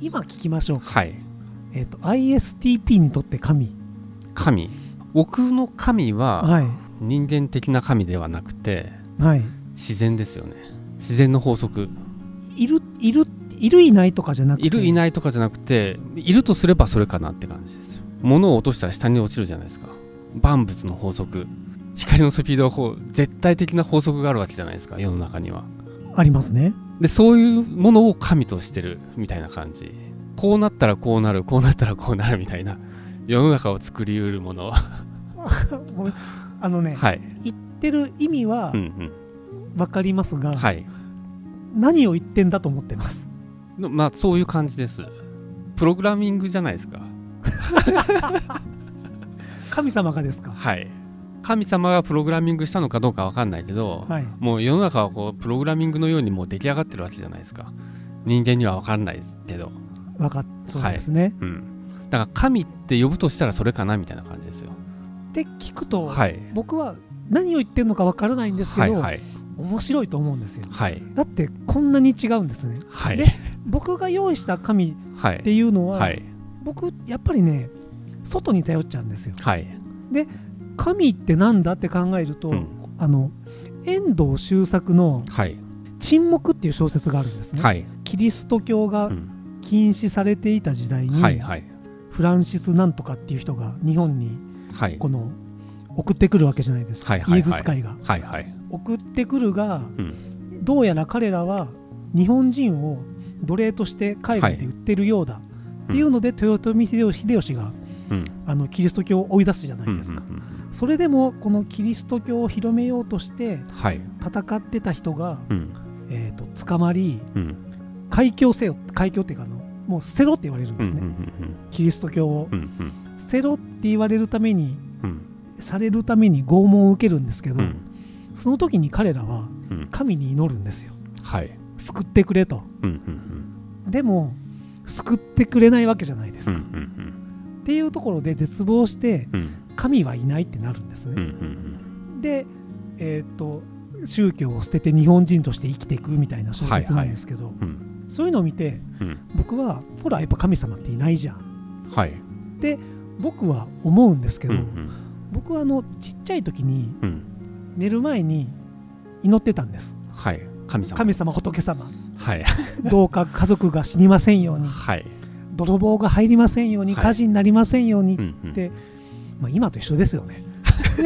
今聞きましょうか、はい。えっと ISTP にとって神。神。僕の神ははい。人間的な神ではなくてはい。自然ですよね。自然の法則。いるいるいるいないとかじゃなくて。いるいないとかじゃなくているとすればそれかなって感じですよ。物を落としたら下に落ちるじゃないですか。万物の法則。光のスピードはこう絶対的な法則があるわけじゃないですか世の中には。ありますねでそういうものを神としてるみたいな感じ。こうなったらこうなるこうなったらこうなるみたいな。世の中を作りうるもの。あのね、はい。言ってる意味はうん分かりますが、うんはい。何を言ってんだと思ってます？のまあそういう感じです。プログラミングじゃないですか。神様がですか？はい神様がプログラミングしたのかどうかわかんないけど、はい。もう世の中はこうプログラミングのようにもう出来上がってるわけじゃないですか。人間には分かんないですけど。分かっそうですね、うん。だから神って呼ぶとしたらそれかなみたいな感じですよ。って聞くと、はい。僕は何を言ってるのか分からないんですけど、はいはい。面白いと思うんですよ。はい。だってこんなに違うんですね。はい。で僕が用意した神はい。っていうのは、はい。僕やっぱりね外に頼っちゃうんですよ。はい神ってなんだって考えると、うん。あの遠藤周作のはい「沈黙」っていう小説があるんですね、はい。キリスト教がうん。禁止されていた時代に、はいはい。フランシスなんとかっていう人が日本にはい。この送ってくるわけじゃないですか、はいはいはい。イエズス会が。はいはい。送ってくるが、うん。どうやら彼らは日本人を奴隷として海外で売ってるようだ、っていうので豊臣秀吉がうんあのキリスト教を追い出すじゃないですか、それでもこのキリスト教を広めようとしてはい。戦ってた人が、うん。えー、と捕まりうん。開教せよ開教っていうかあのもう捨てろって言われるんですね、キリスト教を。捨てろって言われるためにうん。されるために拷問を受けるんですけど、うん。その時に彼らはうん。神に祈るんですよ。はい。救ってくれと。でも救ってくれないわけじゃないですか、っていうところで絶望してうん。神はいないってなるんですね、んでえっ、と宗教を捨てて日本人として生きていくみたいな小説なんですけど、うんそういうのを見てうん。僕はほらやっぱ神様っていないじゃん。はい。僕は思うんですけど、僕はあのちっちゃい時にうん。寝る前に祈ってたんです。はい。神様。神様仏様。はい。どうか家族が死にませんように。はい泥棒が入りませんようにはい。火事になりませんように、うんうん。でまあ、今と一緒ですよね。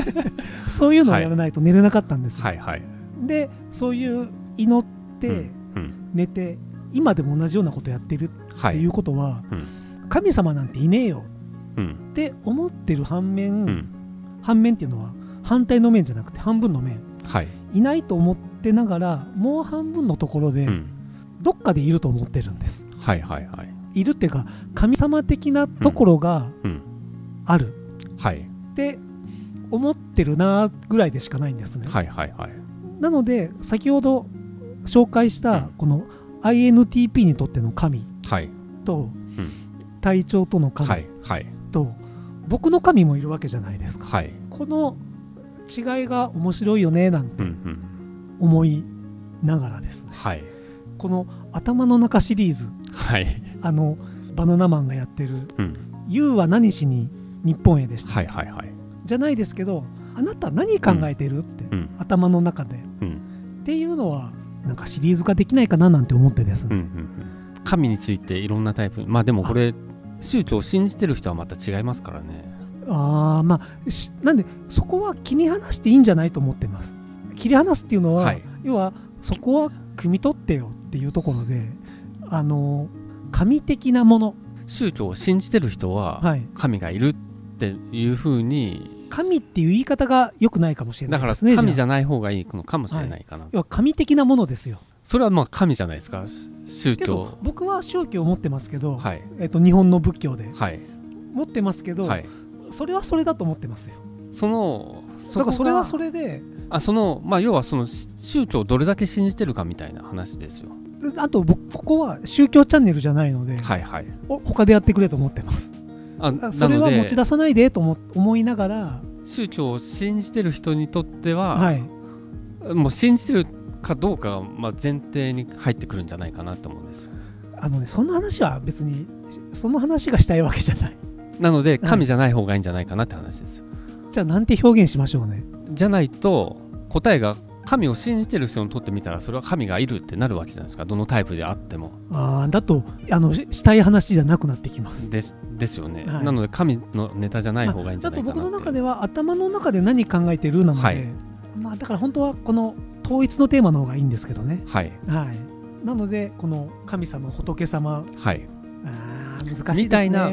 そういうのをやらないと寝れなかったんですよ、はい。はい。でそういう祈ってうん。寝て、今でも同じようなことやってるっていはいうことは、うん。神様なんていねえようん。って思ってる反面、うん。反面っていうのは反対の面じゃなくて半分の面。はい。いないと思ってながらもう半分のところで、うん。どっかでいると思ってるんです。はい。はい。はいいるっていうか神様的なところがうん。ある。はい。って思ってるなぐらいでしかないんですね、はいはいはい。なので先ほど紹介したこの INTP にとっての神はい。と隊長とのは神いはい。と僕の神もいるわけじゃないですか。はい。この違いが面白いよねなんうんてうん。思いながらですね。はい。この頭の中シリーズはいあのバナナマンがやってるうん「ユウは何しに日本へ」でした、はいはいはい。じゃないですけどあなた何考えてる？って、うん。頭の中で、うん。っていうのはなんかシリーズ化できないかななんて思ってですね、うんうんうん。神についていろんなタイプ。まあでもこれ宗教を信じてる人はまた違いますからね。ああまあしなんでそこは切り離していいんじゃないと思ってます。切り離すっていうのは、はい。要はそこは汲み取ってよっていうところであの神的なもの。宗教を信じてる人ははい。神がいるっていうふうに神っていう言い方が良くないかもしれなだからいですね神じゃない方がいいのかもしれないかな、要は神的なものですよ。それはまあ神じゃないですか？宗教。僕は宗教を持ってますけど、はい。えっと日本の仏教で。はい。持ってますけど、はい。それはそれだと思ってますよ。そのそだからそれはがそれで。あそのまあ要はその宗教をどれだけ信じてるかみたいな話ですよあと僕ここは宗教チャンネルじゃないので、はいはい。お他でやってくれと思ってます。ああそれは持ち出さないでと思思いながら。宗教を信じてる人にとっては、はい。もう信じてるかどうかがまあ前提に入ってくるんじゃないかなと思うんですよ。あのねその話は別にその話がしたいわけじゃない。なので神じゃない方がいいんじゃないかなって話ですよ、じゃあなんて表現しましょうね。じゃないと答えが神を信じてる人にとってみたらそれは神がいるってなるわけじゃないですか。どのタイプであっても。ああだとあのししたい話じゃなくなってきます。ですですよね、はい。なので神のネタじゃない方がいいんじゃだとないかなって。僕の中では頭の中で何考えてるなので、はい。まあ、だから本当はこの統一のテーマの方がいいんですけどね、はい。はい、なのでこの神様仏様。はい。難しいね。みたいな。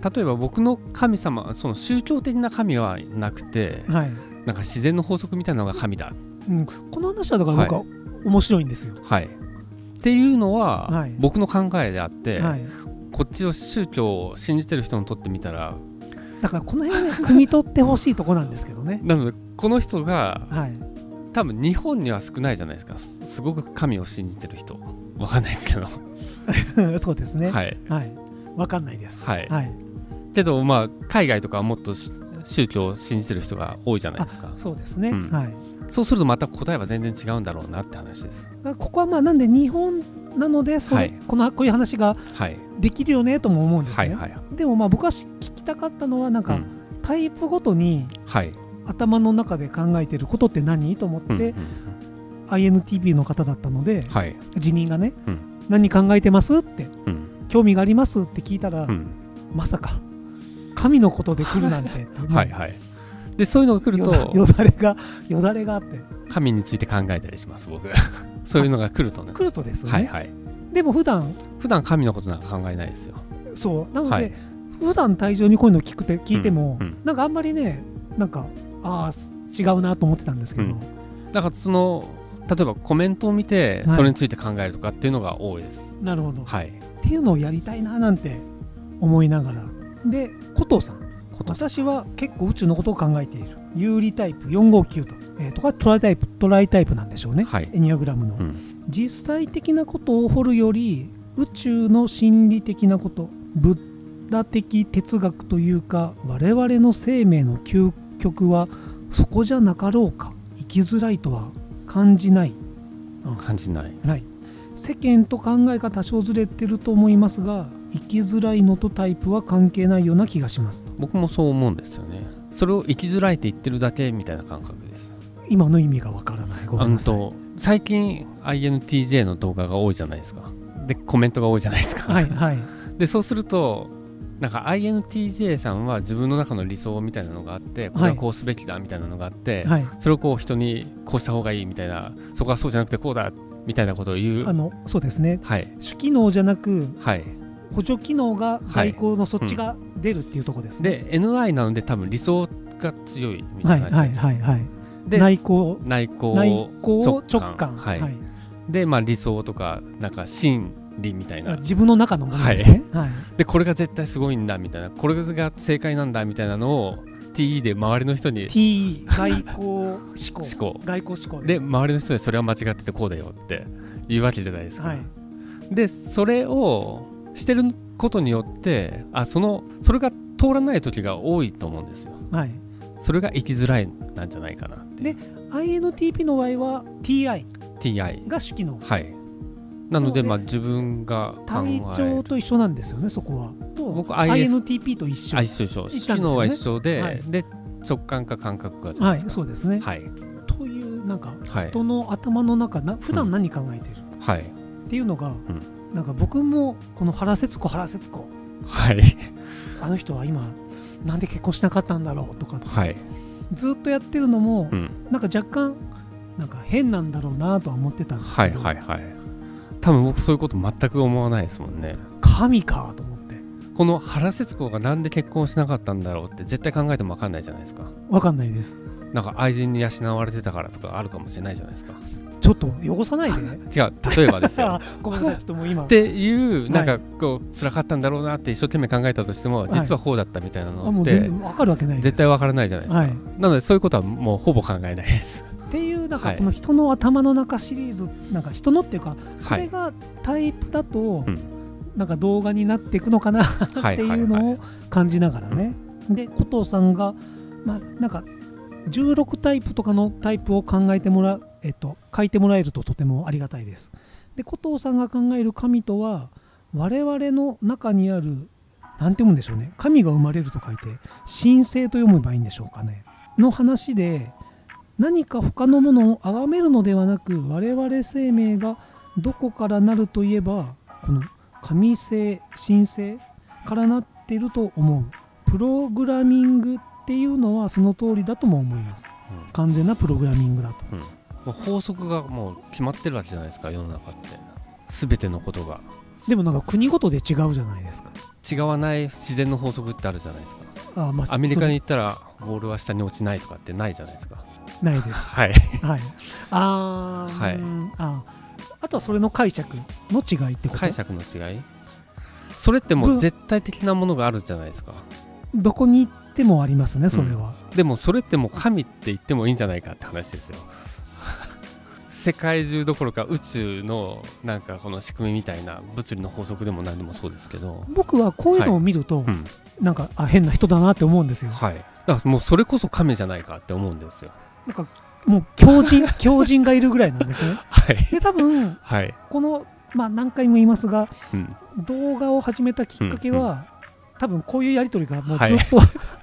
た例えば僕の神様その宗教的な神はなくてはい。なんか自然の法則みたいなのが神だうん、この話はだから僕は面白いんですよ、はい。っていうのは、はい。僕の考えであって、はい、こっちを宗教を信じてる人にとってみたらだからこの辺ね 汲み取ってほしいとこなんですけどね。なのでこの人がはい。多分日本には少ないじゃないですか。すすごく神を信じてる人。わかんないですけど。そうですね。はい。はい。わかんないです。はい。はい、けどまあ海外とかはもっとし宗教を信じてる人が多いじゃないですか。そうですね、うん。はいそうするとまた答えは全然違うんだろうなって話です。ここはまあなんで日本なのでそれ、はい。このこういう話がはい。できるよねとも思うんですね、はいはい。でもまあ僕はし聞きたかったのはなんか、うん。タイプごとにはい。頭の中で考えてることって何？と思って、うんうんうん。INTP の方だったのではい。辞任がね、うん。何考えてます？ってうん。興味があります？って聞いたら、うん。まさか神のことで来るなんてはいはいでそういうのが来るよだとよだれがよだれがあって。神について考えたりします僕。そういうのが来るとね。来るとですよね、はいはい。でも普段普段神のことなんか考えないですよ。そう。なので、はい。普段対象にこういうの聞くて聞いても、うんうん。なんかあんまりねなんかああ違うなと思ってたんですけど、うん。だからその例えばコメントを見てはい。それについて考えるとかっていうのが多いです。なるほど、はい。っていうのをやりたいななんて思いながら。で古藤さんこと。私は結構宇宙のことを考えている。有利タイプ459と,、えーとかトライタイプトライタイプなんでしょうね、はい。エニアグラムの、うん。実際的なことを掘るより宇宙の心理的なことブッダ的哲学というか我々の生命の究極はそこじゃなかろうか。生きづらいとは感じない、感じない。はい、世間と考えが多少ずれてると思いますが生きづらいのとタイプは関係ないような気がしますと。僕もそう思うんですよね。それを生きづらいって言ってるだけみたいな感覚です。今の意味がわからない。ごめあんなさい。と最近 INTJ の動画が多いじゃないですか。でコメントが多いじゃないですか、はいはい。でそうするとなんか INTJ さんは自分の中の理想みたいなのがあってこれはこうすべきだみたいなのがあって、はい。それをこう人にこうした方がいいみたいなそこはそうじゃなくてこうだみたいなことを言う。あのそうですね。はい。主機能じゃなくはい補助機能が外交のそっちが出るっていうところですね、で NI なので多分理想が強いみたはいいはいな感じです、はいはい。で内向内向内向直直感。感はい。はい。でまあ理想とかなんか真理みたいな。自分の中のものですね、はい。でこれが絶対すごいんだみたいな。これが正解なんだみたいなのを TE で周りの人に T 外交思考。思考。外交思考で。周りの人にそれは間違っててこうだよって言うわけじゃないですか、はい。でそれをしてることによってあそのそれが通らない時が多いと思うんですよ。はい。それが生きづらいなんじゃないかなっていう。INTP の場合は TI TI が主機能はい。なのでまあ自分が考体調と一緒なんですよねそこは。と僕 INTP と一緒。あ一緒一緒。機能は一緒で、はい。で直感か感覚かじゃなはいいですか。そうですね、はい。というなんかはい。人の頭の中な普段何考えてる、はい。っていうのが、んなんか僕もこの原節子原節子。はい。あの人は今なんで結婚しなかったんだろうとか。はい。ずっとやってるのも、うん。なんか若干なんか変なんだろうなとは思ってたんですはいけど、はいはい多分僕そういうこと全く思わないですもんね。神かと思って。この原節子がなんで結婚しなかったんだろうって絶対考えても分かんないじゃないですか。わかんないですなんか愛人に養われてたからとかあるかもしれないじゃないですか。ちょっと汚さないで。違う例えばですよ。あごめんなさいちょっともう今。っていうはいなんかこう辛かったんだろうなって一生懸命考えたとしても実はこうだったみたいなあのもうって全然わかるわけない絶対わからないじゃないですか、はい。なのでそういうことはもうほぼ考えないです。っていうなんはい。かこの人の頭の中シリーズなんか人のっていうかこはい。れがタイプだとうん。なんか動画になっていくのかなはっていうのを感じながらね。で古藤さんがまあなんか16タイプとかのタイプを考えてもらえっと書いてもらえるととてもありがたいです。で古藤さんが考える神とは我々の中にある何て読むんでしょうね神が生まれると書いて神聖と読めばいいんでしょうかね。の話で何か他のものを崇めるのではなく我々生命がどこからなるといえばこの神性神性からなっていると思う。プログラミングっていうのはその通りだとも思います。うん。完全なプログラミングだと。もう法則がもう決まってるわけじゃないですか世の中って。全てのことが。でもなんか国ごとで違うじゃないですか。違わない自然の法則ってあるじゃないですか。あ、まあ、アメリカそに行ったらボールは下に落ちないとかってないじゃないですか。うないです。はい。はい。あー、はい。うんああとはそれの解釈の違いってこと？解釈の違い？それってもう絶対的なものがあるじゃないですか。どこに行ってもありますねそれは、でもそれってもう神って言ってもいいんじゃないかって話ですよ。世界中どころか宇宙のなんかこの仕組みみたいな物理の法則でも何でもそうですけど。僕はこういうのを見ると、うん。なんかあ変な人だなって思うんですよ。はい。だからもうそれこそ神じゃないかって思うんですよ。なんかもう狂人 狂人がいるぐらいなんですね。はい。で多分はい、このまあ何回も言いますがうん、動画を始めたきっかけは、多分こういうやり取りがもうはい。ずっと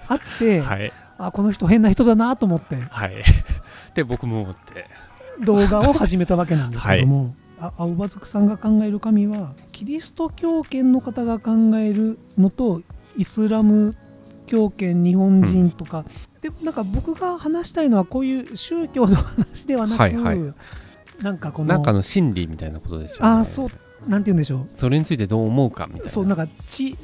あって、はい。あこの人変な人だなと思って。はい。で僕も思って。動画を始めたわけなんですけども、あ青葉月さんが考える神はキリスト教圏の方が考えるのとイスラム教圏日本人とか、でなんか僕が話したいのはこういう宗教の話ではなく、はいはい。なんかこのなんかの真理みたいなことですよね。あーそうなんて言うんでしょそれについてどう思うかみたいうな。そうなんか知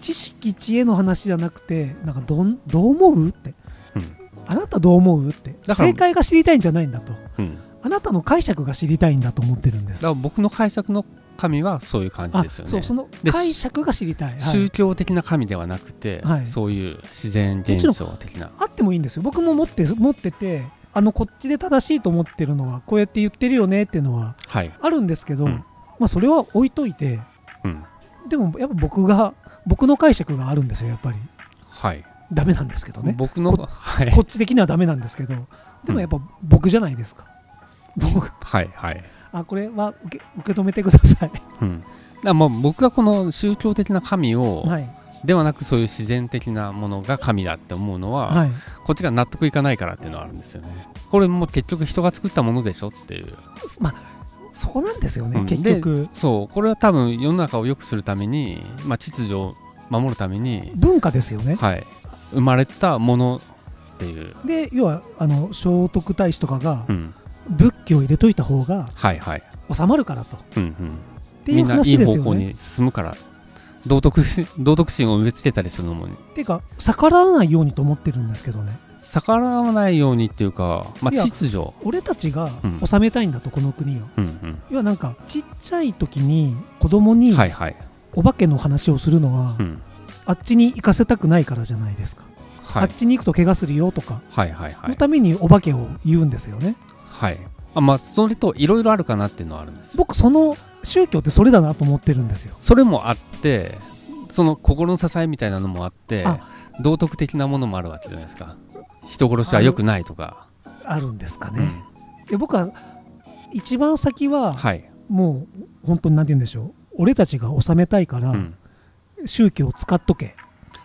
知識知恵の話じゃなくてなんかどんどう思うって。うん。あなたどう思うって。正解が知りたいんじゃないんだと。うん。あなたの解釈が知りたいんだと思ってるんです。だから僕の解釈の神はそういう感じあですよね。そうそので解釈が知りたい、はい。宗教的な神ではなくて、はい。そういう自然現象的な。あってもいいんですよ。僕も持って持っててあのこっちで正しいと思ってるのはこうやって言ってるよねっていうのははい、あるんですけど、うん。まあそれは置いといてうん、でもやっぱ僕が僕の解釈があるんですよやっぱり。はい、ダメなんですけどね。僕のこはい。こっち的にはダメなんですけどでもやっぱ僕じゃないですか、僕。はいはい、あこれは受け受け止めてください。うん、だからまあ僕がこの宗教的な神を、はい。ではなくそういう自然的なものが神だって思うのは、はい。こっちが納得いかないからっていうのはあるんですよね。これも結局人が作ったものでしょっていう。まあそこなんですよね、うん。結局。そうこれは多分世の中を良くするために、まあ、秩序を守るために、文化ですよね。はい、生まれたものっていう、で要はあの聖徳太子とかがうん、仏教を入れといた方がはいはい、収まるからと。っうんうん、ていうみんないい方向に進むから。道徳心道徳心を植え付けたりするのも。っていうか逆らわないようにと思ってるんですけどね逆らわないようにっていうか、まあ、秩序、俺たちがうん。治めたいんだとこの国を。うん要はなんかちっちゃい時に子供うん、にはいはい、お化けの話をするのは、うん。あっちに行かせたくないからじゃないですか、はい。あっちに行くと怪我するよとかはいはいはい。のためにお化けを言うんですよね、はい。あまあそれといろいろあるかなっていうのはあるんです。よ僕その宗教ってそれだなと思ってるんですよ。それもあってその心の支えみたいなのもあってあ道徳的なものもあるわけじゃないですか人殺しは良くないとか、あるんですかね、うん。僕は一番先ははい、もう本当に何て言うんでしょう。俺たちが治めたいからうん、宗教を使っとけ。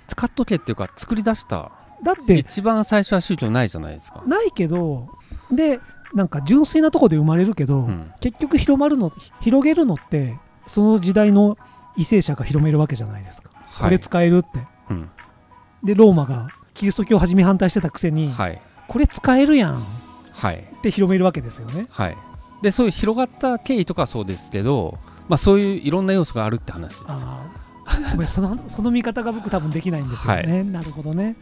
使っとけっていうか作り出した。だって一番最初は宗教ないじゃないですか、ないけどでなんか純粋なとこで生まれるけど、うん。結局広まるの広げるのってその時代の為政者が広めるわけじゃないですか、これ使えるって。うん。でローマがキリスト教を初め反対してたくせに、はい。これ使えるやん。っはい。て広めるわけですよね。はい。でそういう広がった経緯とかはそうですけどまあそういういろんな要素があるって話です。そのその見方が僕多分できないんですよね、なるほどね